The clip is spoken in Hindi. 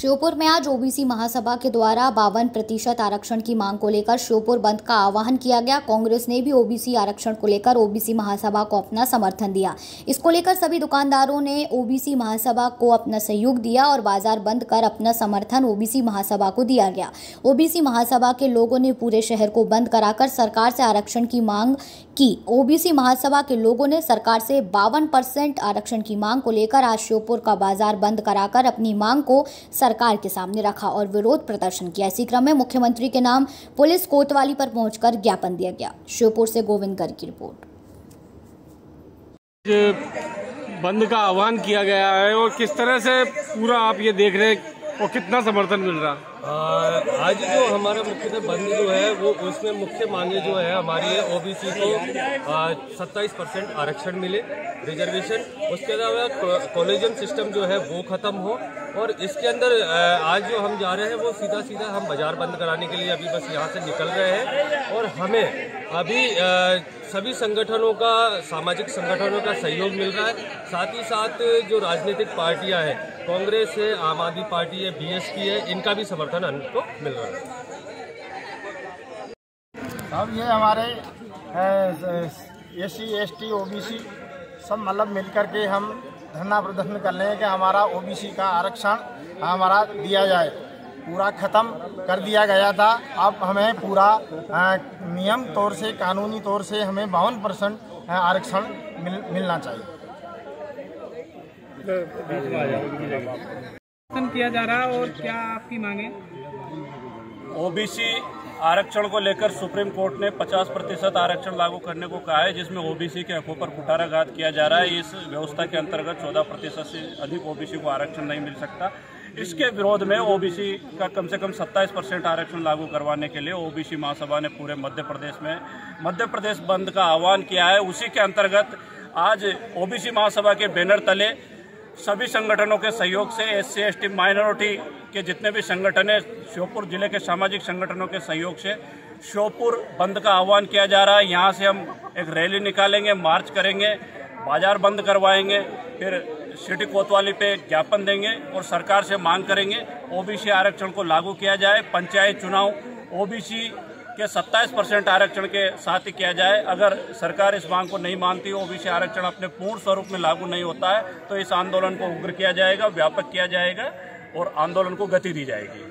श्योपुर में आज ओबीसी महासभा के द्वारा बावन प्रतिशत आरक्षण की मांग को लेकर श्योपुर बंद का आह्वान किया गया। कांग्रेस ने भी ओबीसी आरक्षण को लेकर ओबीसी महासभा को अपना समर्थन दिया। इसको लेकर सभी दुकानदारों ने ओबीसी महासभा को अपना सहयोग दिया और बाज़ार बंद कर अपना समर्थन ओबीसी महासभा को दिया गया। ओबीसी महासभा के लोगों ने पूरे शहर को बंद कराकर सरकार से आरक्षण की मांग की। ओबीसी महासभा के लोगों ने सरकार से बावन परसेंट आरक्षण की मांग को लेकर आज श्योपुर का बाज़ार बंद कराकर अपनी मांग को सरकार के सामने रखा और विरोध प्रदर्शन किया। इसी क्रम में मुख्यमंत्री के नाम पुलिस कोतवाली पर पहुंचकर ज्ञापन दिया गया। श्योपुर से गोविंद गर्ग की रिपोर्ट। बंद का आह्वान किया गया है और किस तरह से पूरा आप ये देख रहे हैं? और कितना समर्थन मिल रहा? आ, आज जो हमारा मुख्य बंद जो है वो उसमें मुख्य मांगे जो है हमारी है ओबीसी को सत्ताईस परसेंट आरक्षण मिले रिजर्वेशन। उसके अलावा कॉलेजियम सिस्टम जो है वो ख़त्म हो। और इसके अंदर आज जो हम जा रहे हैं, वो सीधा सीधा हम बाज़ार बंद कराने के लिए अभी बस यहाँ से निकल रहे हैं। और हमें अभी सभी संगठनों का, सामाजिक संगठनों का सहयोग मिल रहा है। साथ ही साथ जो राजनीतिक पार्टियाँ हैं, कांग्रेस है, आम आदमी पार्टी है, बीएसपी है, इनका भी समर्थन हमको मिल रहा है। अब ये हमारे S C S T O B C सब मतलब मिल के हम धरना प्रदर्शन कर रहे हैं कि हमारा ओबीसी का आरक्षण हमारा दिया जाए। पूरा ख़त्म कर दिया गया था। अब हमें पूरा नियम तौर से कानूनी तौर से हमें बावन परसेंट आरक्षण मिल, मिलना चाहिए। किया जा रहा है और क्या आपकी मांगे ओबीसी आरक्षण को लेकर सुप्रीम कोर्ट ने 50 प्रतिशत आरक्षण लागू करने को कहा है, जिसमें ओबीसी के हकों पर कुठाराघात किया जा रहा है। इस व्यवस्था के अंतर्गत 14 प्रतिशत से अधिक ओबीसी को आरक्षण नहीं मिल सकता। इसके विरोध में ओबीसी का कम से कम 27 परसेंट आरक्षण लागू करवाने के लिए ओबीसी महासभा ने पूरे मध्य प्रदेश में, मध्य प्रदेश बंद का आह्वान किया है। उसी के अंतर्गत आज ओबीसी महासभा के बैनर तले सभी संगठनों के सहयोग से एस सी माइनॉरिटी के जितने भी संगठन है, श्योपुर ज़िले के सामाजिक संगठनों के सहयोग से श्योपुर बंद का आह्वान किया जा रहा है। यहाँ से हम एक रैली निकालेंगे, मार्च करेंगे, बाज़ार बंद करवाएँगे, फिर सिटी कोतवाली पे ज्ञापन देंगे और सरकार से मांग करेंगे, ओबीसी आरक्षण को लागू किया जाए, पंचायत चुनाव, ओबीसी के 27 परसेंट आरक्षण के साथ ही किया जाए। अगर सरकार इस मांग को नहीं मानती, ओबीसी आरक्षण अपने पूर्ण स्वरूप में लागू नहीं होता है तो इस आंदोलन को उग्र किया जाएगा, व्यापक किया जाएगा। और आंदोलन को गति दी जाएगी।